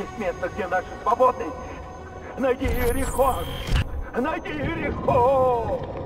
Есть место, где наши свободны. Найди Иерихон! Найди Иерихон!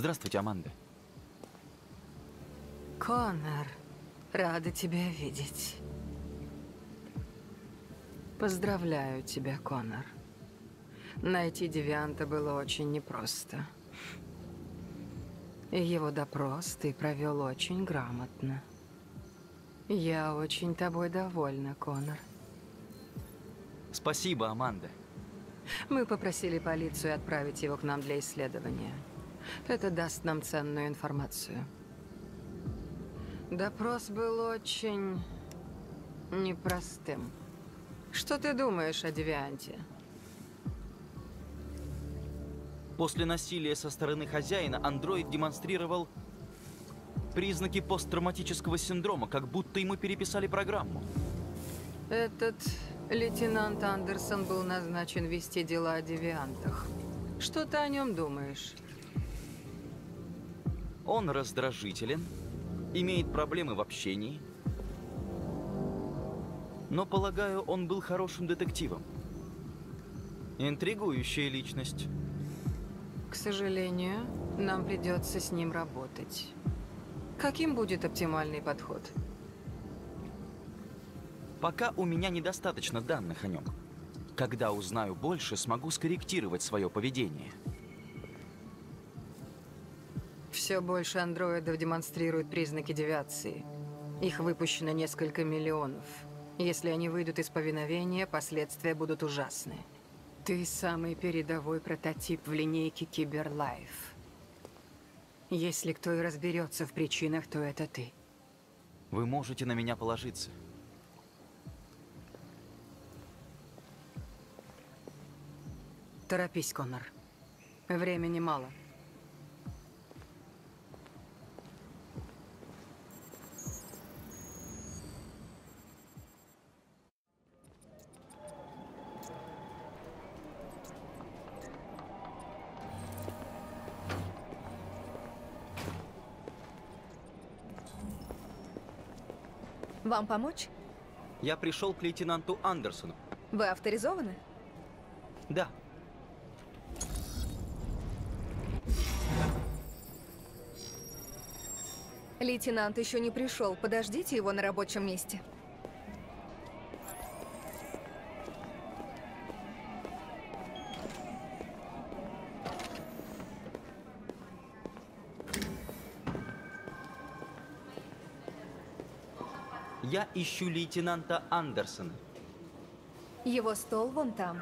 Здравствуйте, Аманда. Конор, рада тебя видеть. Поздравляю тебя, Конор. Найти Девианта было очень непросто. Его допрос ты провел очень грамотно. Я очень тобой довольна, Конор. Спасибо, Аманда. Мы попросили полицию отправить его к нам для исследования. Это даст нам ценную информацию. Допрос был очень непростым. Что ты думаешь о Девианте? После насилия со стороны хозяина андроид демонстрировал признаки посттравматического синдрома, как будто ему переписали программу. Этот лейтенант Андерсон был назначен вести дела о девиантах. Что ты о нем думаешь? Он раздражителен, имеет проблемы в общении, но, полагаю, он был хорошим детективом. Интригующая личность. К сожалению, нам придется с ним работать. Каким будет оптимальный подход? Пока у меня недостаточно данных о нем. Когда узнаю больше, смогу скорректировать свое поведение. Все больше андроидов демонстрируют признаки девиации. Их выпущено несколько миллионов. Если они выйдут из повиновения, последствия будут ужасны. Ты самый передовой прототип в линейке Киберлайф. Если кто и разберется в причинах, то это ты. Вы можете на меня положиться. Торопись, Коннор. Времени мало. Вам помочь? Я пришел к лейтенанту Андерсону. Вы авторизованы? Да. Лейтенант еще не пришел. Подождите его на рабочем месте. Я ищу лейтенанта Андерсона. Его стол вон там.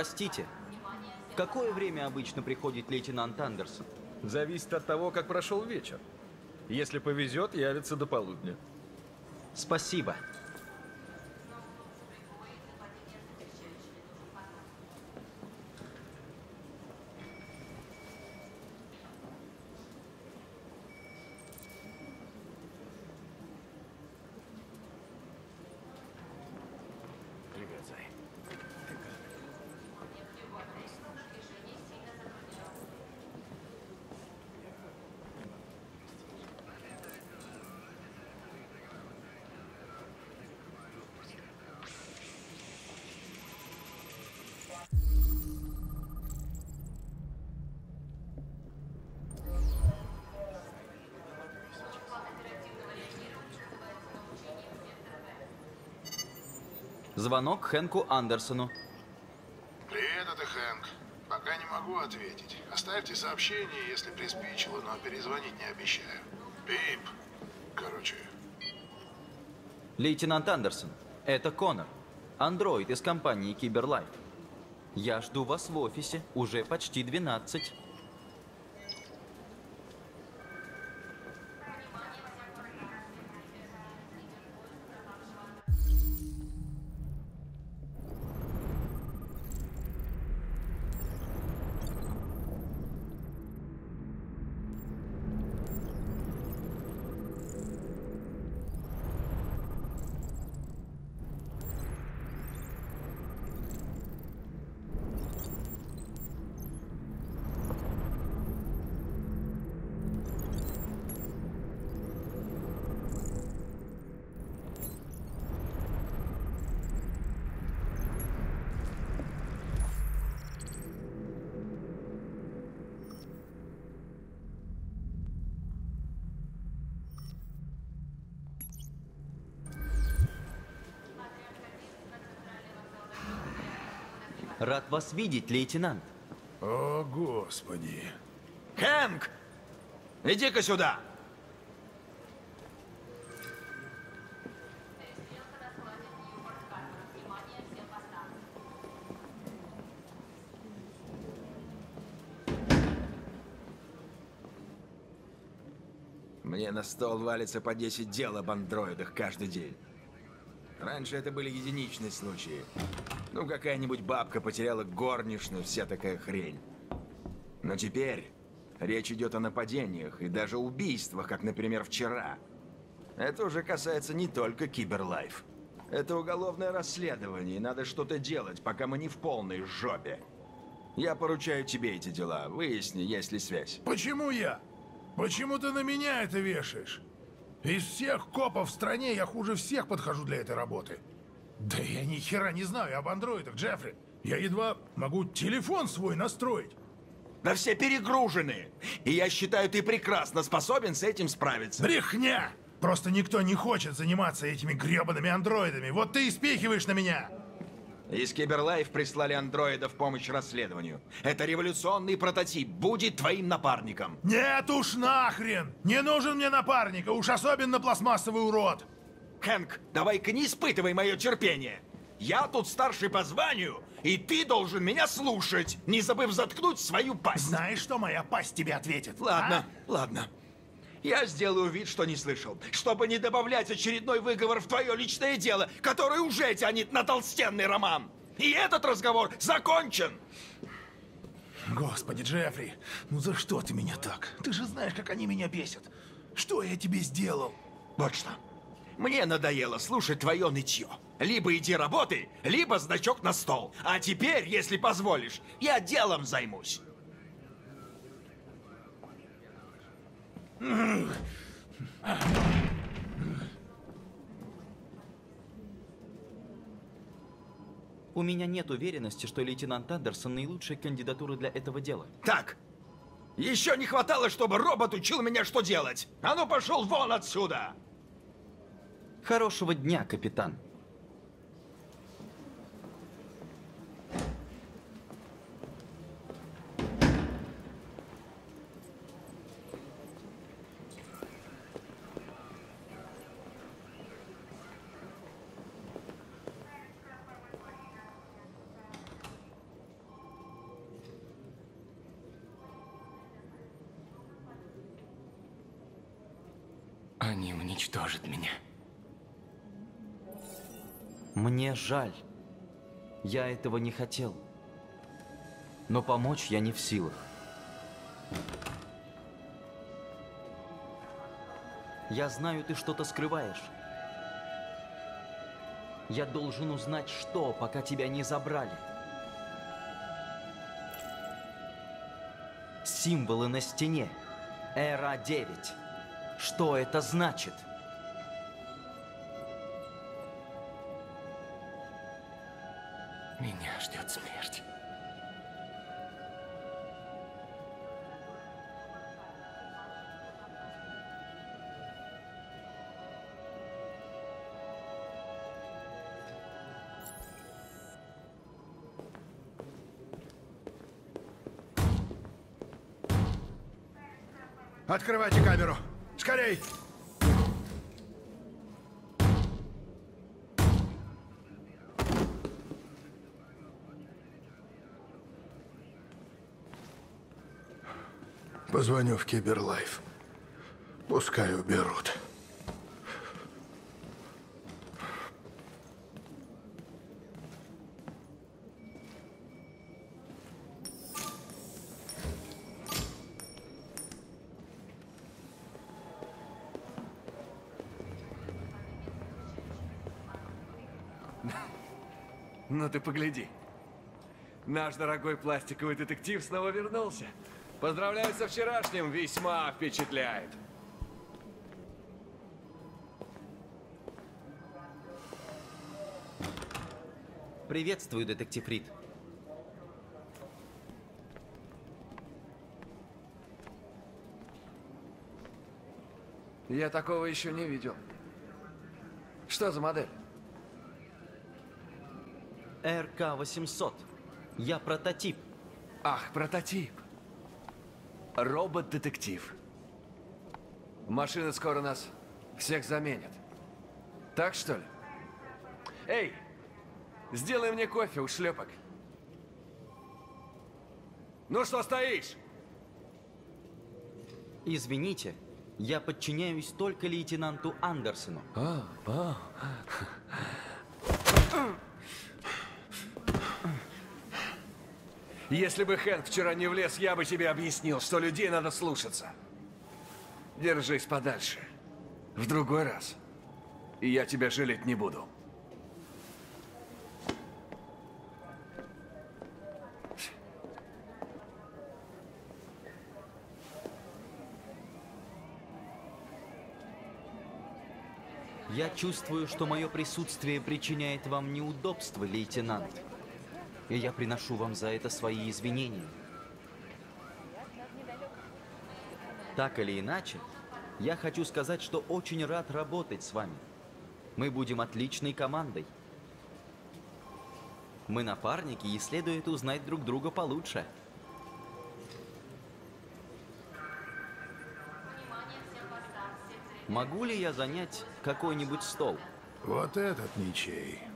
Простите, в какое время обычно приходит лейтенант Андерсон? Зависит от того, как прошел вечер. Если повезет, явится до полудня. Спасибо. Привет, Зай. Звонок Хэнку Андерсону. Привет, это Хэнк. Пока не могу ответить. Оставьте сообщение, если приспичило, но перезвонить не обещаю. Пип. Короче, Лейтенант Андерсон, это Конор. Андроид из компании Киберлайф. Я жду вас в офисе. Уже почти 12. Рад вас видеть, лейтенант. О, Господи. Хэнк! Иди-ка сюда! Мне на стол валится по 10 дел об андроидах каждый день. Раньше это были единичные случаи. Ну, какая-нибудь бабка потеряла горничную, вся такая хрень. Но теперь речь идет о нападениях и даже убийствах, как, например, вчера. Это уже касается не только Киберлайф. Это уголовное расследование, и надо что-то делать, пока мы не в полной жопе. Я поручаю тебе эти дела. Выясни, есть ли связь. Почему я? Почему ты на меня это вешаешь? Из всех копов в стране я хуже всех подхожу для этой работы. Да я ни хера не знаю об андроидах, Джеффри. Я едва могу телефон свой настроить. Да все перегружены. И я считаю, ты прекрасно способен с этим справиться. Брехня! Просто никто не хочет заниматься этими гребаными андроидами. Вот ты и спихиваешь на меня. Из Киберлайф прислали андроида в помощь расследованию. Это революционный прототип. Будет твоим напарником. Нет уж нахрен! Не нужен мне напарник, а уж особенно пластмассовый урод. Хэнк, давай-ка не испытывай мое терпение. Я тут старший по званию, и ты должен меня слушать, не забыв заткнуть свою пасть. Знаешь, что моя пасть тебе ответит? Ладно, а? ладно. Я сделаю вид, что не слышал, чтобы не добавлять очередной выговор в твое личное дело, которое уже тянет на толстенный роман. И этот разговор закончен. Господи, Джеффри, ну за что ты меня так? Ты же знаешь, как они меня бесят. Что я тебе сделал? Вот что. Мне надоело слушать твое нытье. Либо иди работай, либо значок на стол. А теперь, если позволишь, я делом займусь. У меня нет уверенности, что лейтенант Андерсон наилучшая кандидатура для этого дела. Так, еще не хватало, чтобы робот учил меня, что делать. А ну пошел вон отсюда! Хорошего дня, капитан. Они уничтожат меня. Мне жаль. Я этого не хотел. Но помочь я не в силах. Я знаю, ты что-то скрываешь. Я должен узнать, что, пока тебя не забрали. Символы на стене. Эра 9. Что это значит? Меня ждет смерть. Открывайте камеру. Позвоню в Киберлайф. Пускай уберут. Ну ты погляди. Наш дорогой пластиковый детектив снова вернулся. Поздравляю со вчерашним, весьма впечатляет. Приветствую, детектив Рид. Я такого еще не видел. Что за модель? РК-800. Я прототип. Ах, прототип. Робот-детектив. Машины скоро нас всех заменят. Так что ли? Эй, сделай мне кофе, ушлепок. Ну что стоишь? Извините, я подчиняюсь только лейтенанту Андерсону. А, а. Если бы Хэнк вчера не влез, я бы тебе объяснил, что людей надо слушаться. Держись подальше. В другой раз. И я тебя жалеть не буду. Я чувствую, что мое присутствие причиняет вам неудобства, лейтенант. И я приношу вам за это свои извинения. Так или иначе, я хочу сказать, что очень рад работать с вами. Мы будем отличной командой. Мы напарники, и следует узнать друг друга получше. Могу ли я занять какой-нибудь стол? Вот этот ничей.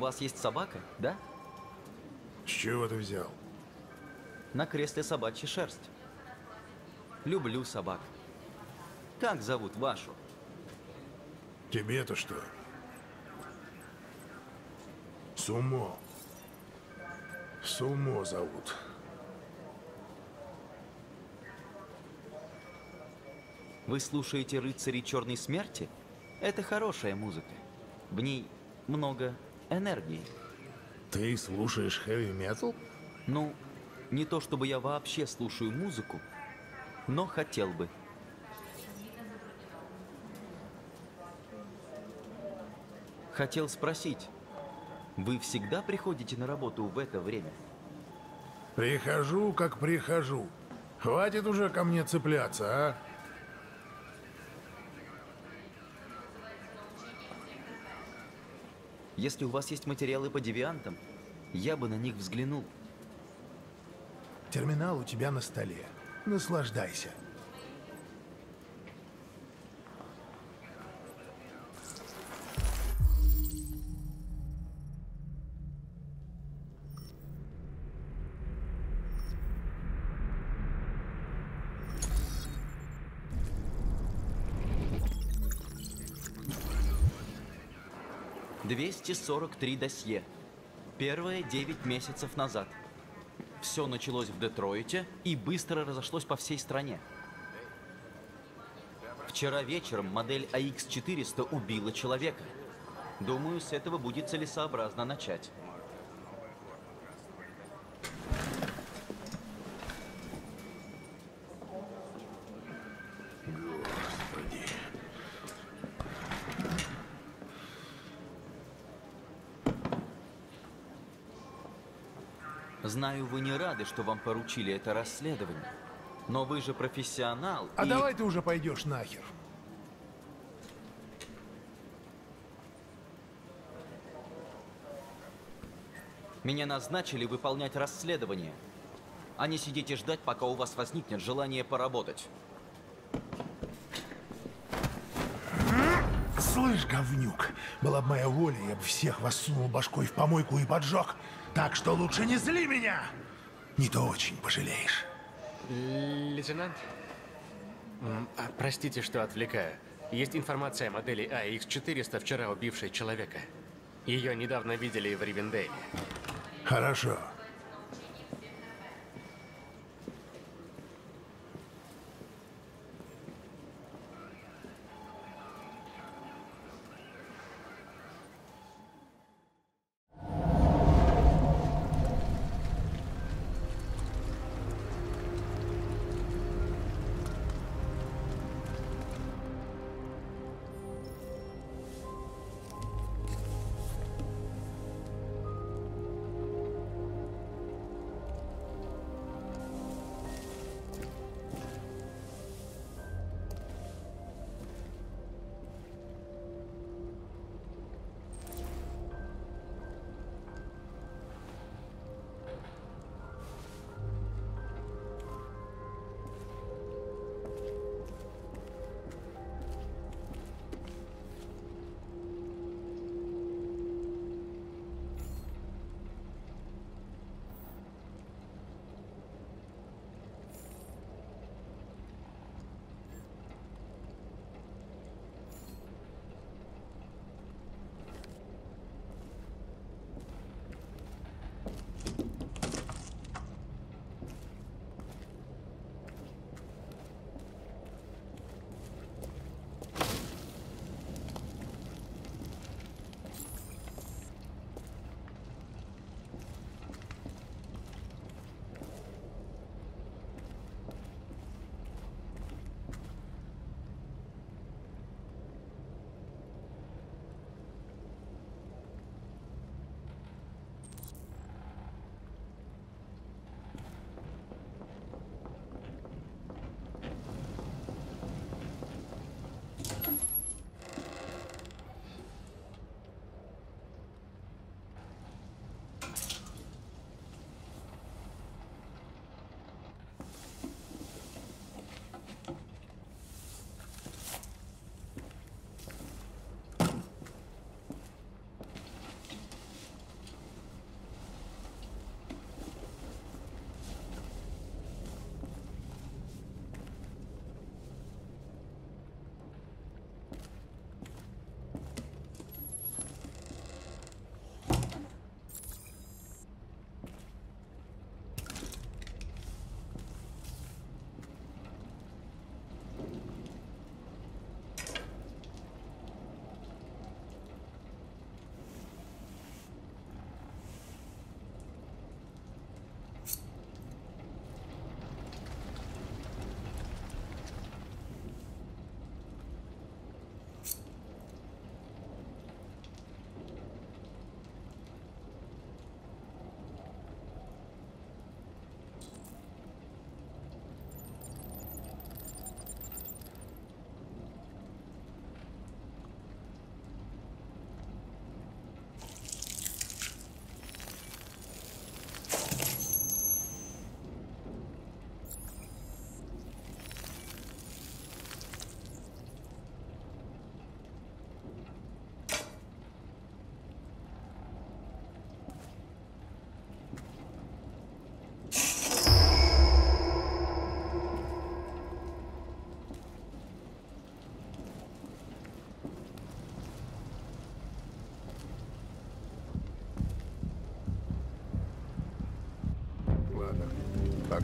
Вас есть собака, да? С чего ты взял? На кресле собачья шерсть. Люблю собак. Как зовут вашу? Тебе-то что? Сумо. Сумо зовут. Вы слушаете «Рыцарей Черной Смерти»? Это хорошая музыка. В ней много энергии. Ты слушаешь хэви-метал? Ну, не то чтобы я вообще слушаю музыку, но хотел бы. Хотел спросить, вы всегда приходите на работу в это время? Прихожу, как прихожу. Хватит уже ко мне цепляться, а? Если у вас есть материалы по девиантам, я бы на них взглянул. Терминал у тебя на столе. Наслаждайся. Двести сорок три досье. Первое 9 месяцев назад. Все началось в Детройте и быстро разошлось по всей стране. Вчера вечером модель AX400 убила человека. Думаю, с этого будет целесообразно начать. Знаю, вы не рады, что вам поручили это расследование. Но вы же профессионал. А и- давай ты уже пойдешь нахер. Меня назначили выполнять расследование, а не сидеть и ждать, пока у вас возникнет желание поработать. Слышь, говнюк, была бы моя воля, я бы всех вас сунул башкой в помойку и поджег. Так что лучше не зли меня. Не то очень пожалеешь. Лейтенант? А, простите, что отвлекаю. Есть информация о модели AX400, вчера убившей человека. Ее недавно видели в Ривендейле. Хорошо.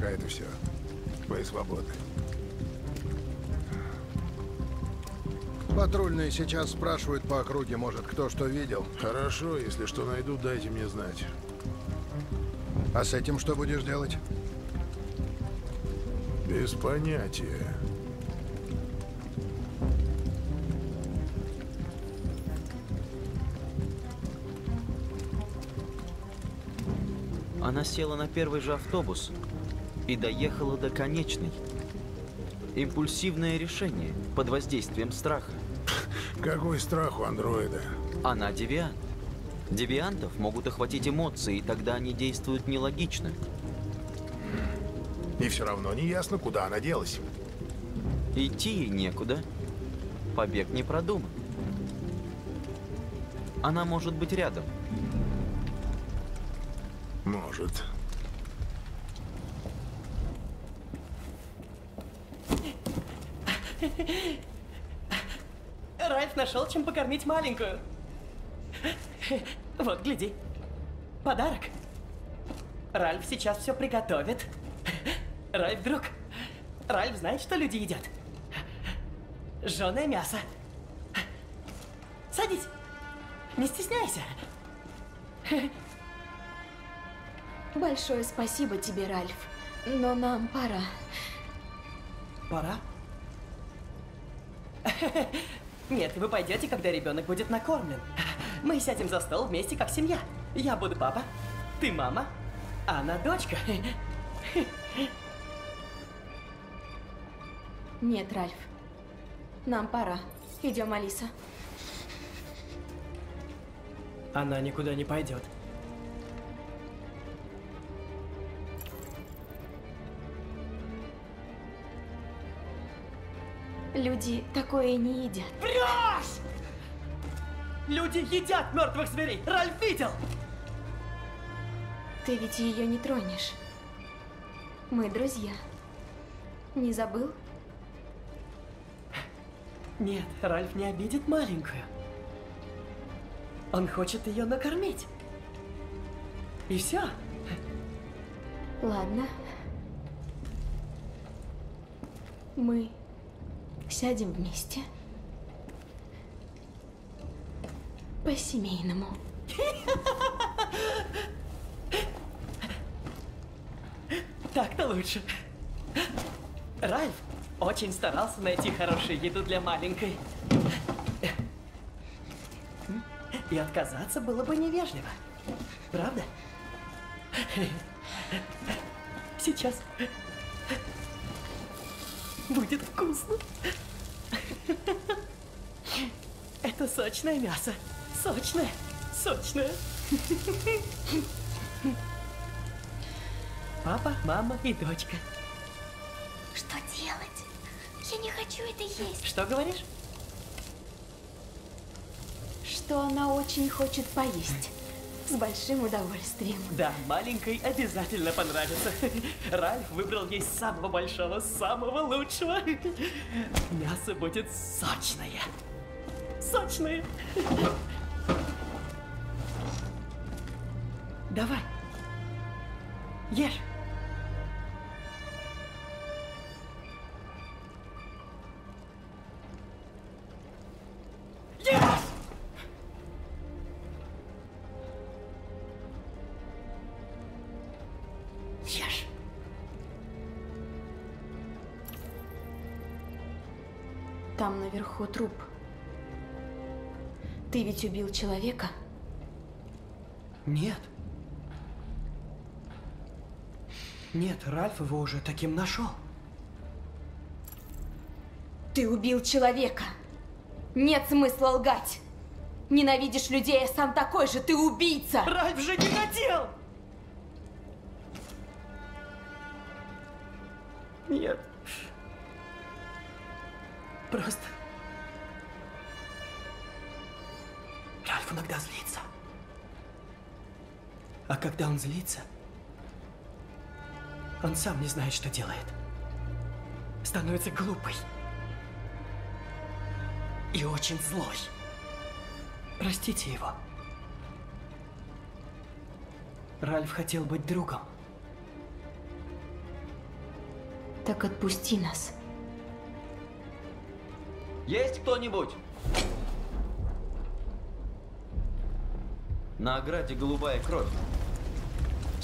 Пока это все. Вы свободны. Патрульные сейчас спрашивают по округе, может, кто что видел. Хорошо, если что найдут, дайте мне знать. А с этим что будешь делать? Без понятия. Она села на первый же автобус и доехала до конечной. Импульсивное решение под воздействием страха. Какой страх у андроида? Она девиант. Девиантов могут охватить эмоции, и тогда они действуют нелогично. И все равно не ясно, куда она делась. Идти ей некуда. Побег не продуман. Она может быть рядом. Может. Ральф нашел, чем покормить маленькую. Вот, гляди. Подарок. Ральф сейчас все приготовит. Ральф, друг. Ральф знает, что люди едят. Жженое мясо. Садись. Не стесняйся. Большое спасибо тебе, Ральф. Но нам пора. Пора? Нет, вы пойдете, когда ребенок будет накормлен. Мы сядем за стол вместе, как семья. Я буду папа, ты мама, а она дочка. Нет, Ральф. Нам пора. Идем, Алиса. Она никуда не пойдет. Люди такое не едят. Врешь! Люди едят мертвых зверей! Ральф видел! Ты ведь ее не тронешь. Мы друзья. Не забыл? Нет, Ральф не обидит маленькую. Он хочет ее накормить. И все. Ладно. Мы сядем вместе. По-семейному. Так-то лучше. Ральф очень старался найти хорошую еду для маленькой. И отказаться было бы невежливо. Правда? Сейчас будет вкусно. Это сочное мясо. Сочное, сочное. Папа, мама и дочка. Что делать? Я не хочу это есть. Что говоришь? Что она очень хочет поесть. С большим удовольствием. Да, маленькой обязательно понравится. Ральф выбрал ей самого большого, самого лучшего. Мясо будет сочное. Сочное. Давай. Ешь. Ешь! Ешь. Там наверху труп. Ты ведь убил человека? Нет. Нет, Ральф его уже таким нашел. Ты убил человека. Нет смысла лгать. Ненавидишь людей, а сам такой же. Ты убийца. Ральф же не хотел! Когда он злится, он сам не знает, что делает. Становится глупый. И очень злой. Простите его. Ральф хотел быть другом. Так отпусти нас. Есть кто-нибудь? На ограде голубая кровь.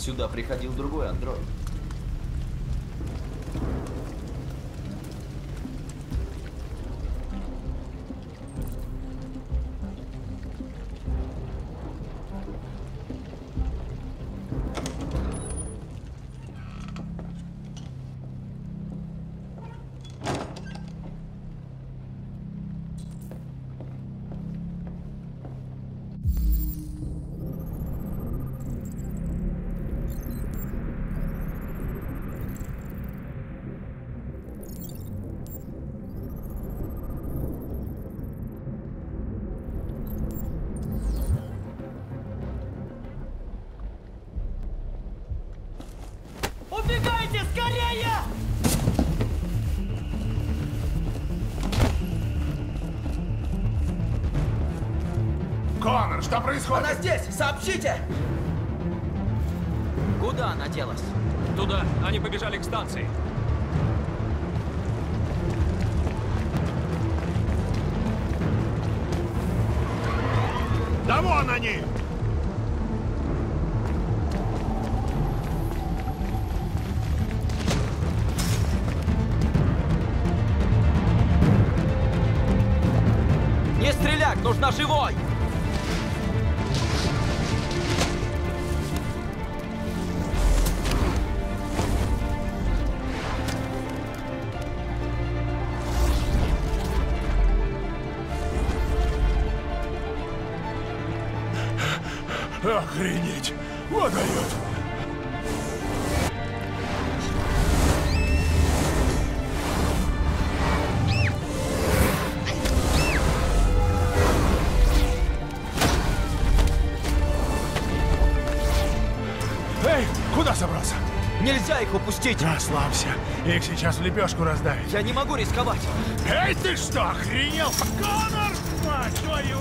Сюда приходил другой андроид. Что? Она здесь! Сообщите! Куда она делась? Туда. Они побежали к станции. Да вон они! Не стреляк, нужна живой! Охренеть! Вот дает! Эй, куда собрался? Нельзя их упустить! Расслабься. Их сейчас в лепешку раздавить. Я не могу рисковать! Эй, ты что, охренел? Конор! Мать твою!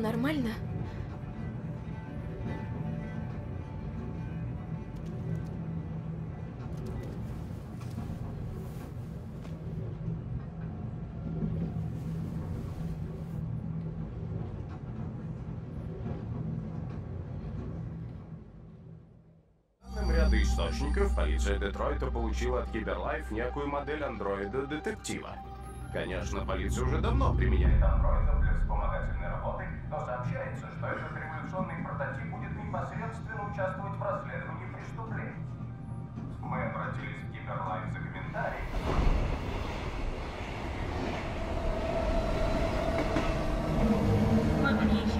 Нормально? ряда источников, полиция Детройта получила от Киберлайф некую модель андроида-детектива. Конечно, полиция уже давно применяет андроидов для вспомогательной работы, но сообщается, что этот революционный прототип будет непосредственно участвовать в расследовании преступлений. Мы обратились в Киберлайф за комментарием. Мы подъезжаем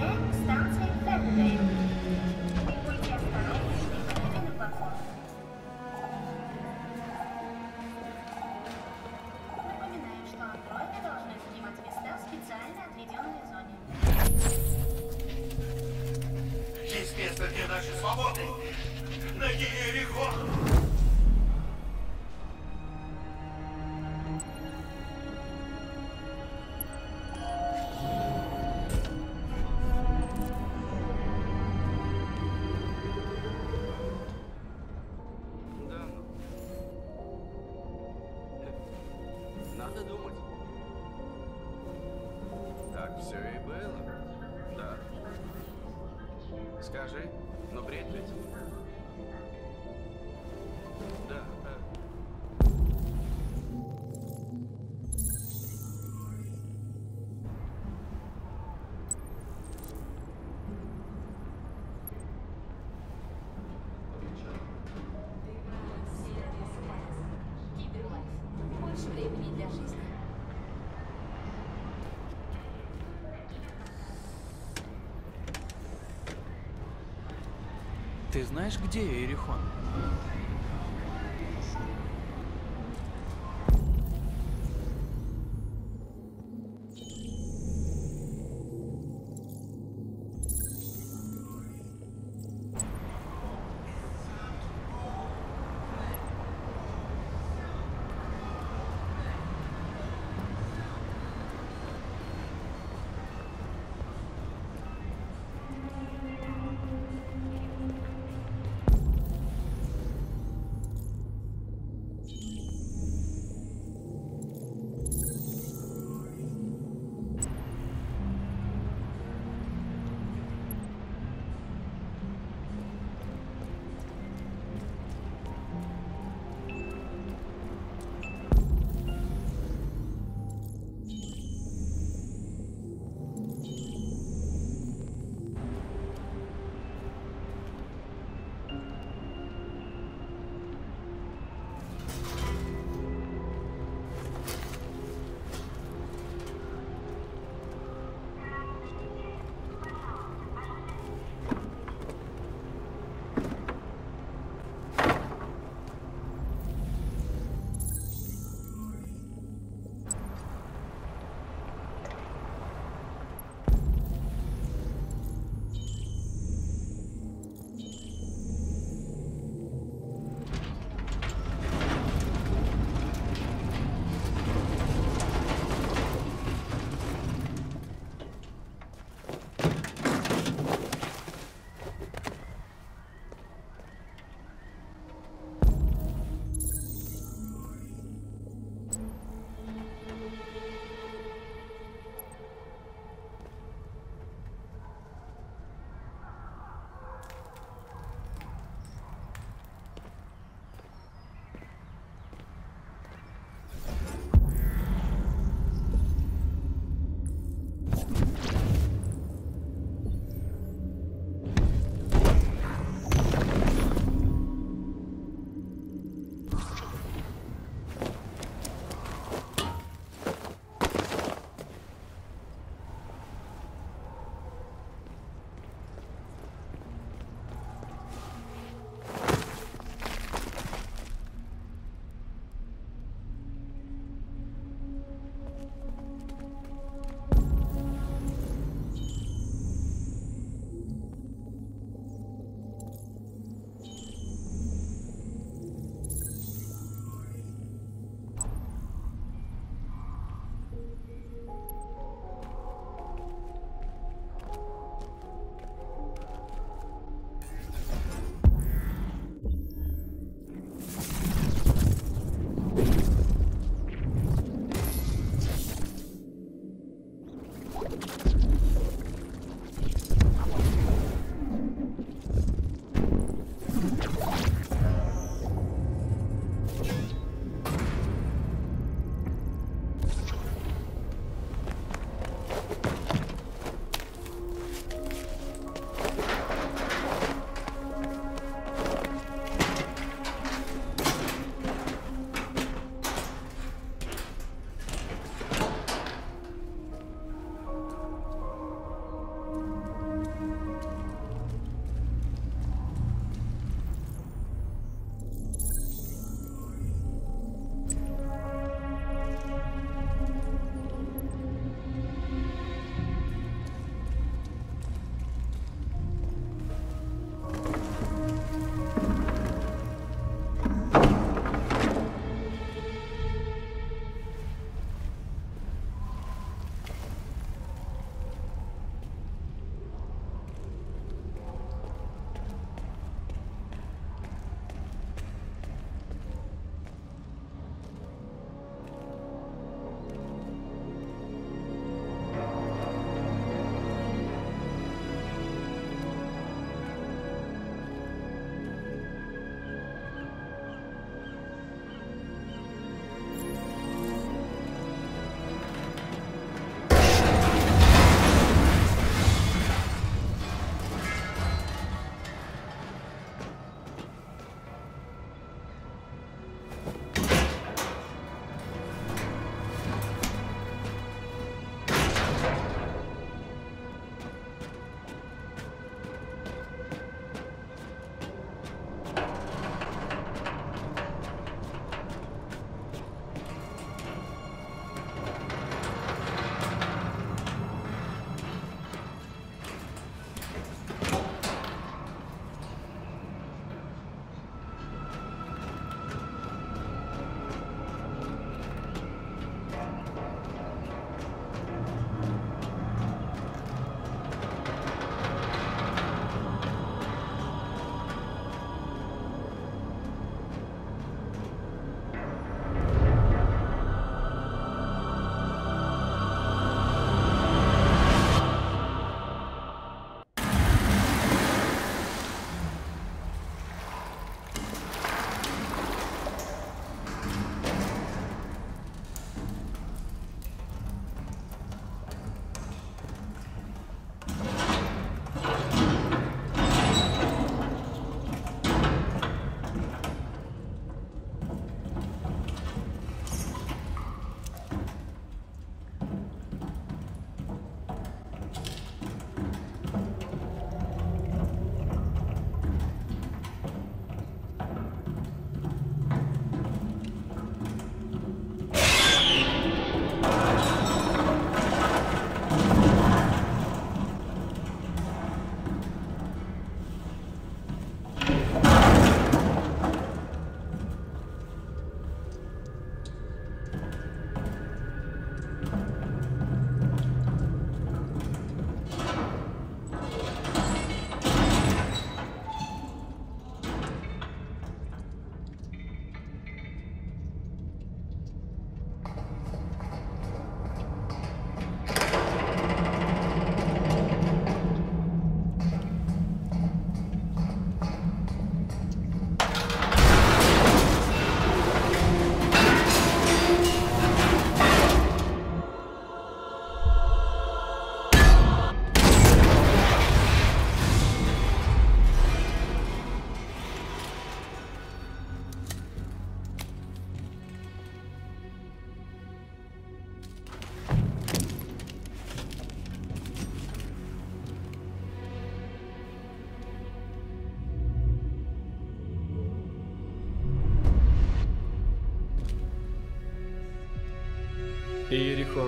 Есть место для нашей свободы. На Иерихон. Ты знаешь, где Иерихон?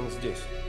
Иерихон здесь.